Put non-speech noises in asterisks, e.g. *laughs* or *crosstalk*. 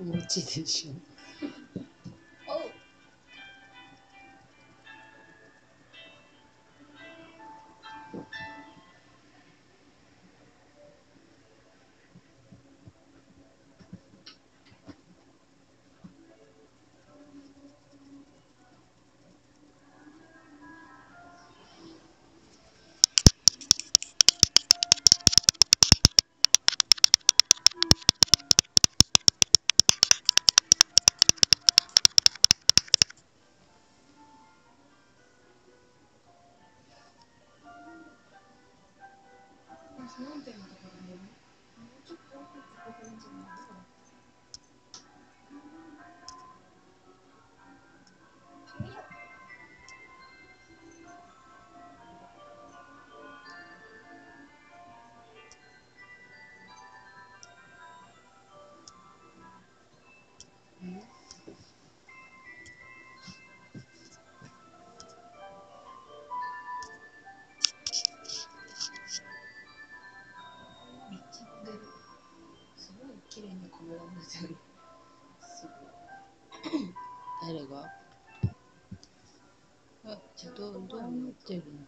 お家でしょ私何点のところにもう *laughs* 誰が？あ、じゃど、どうなってるの？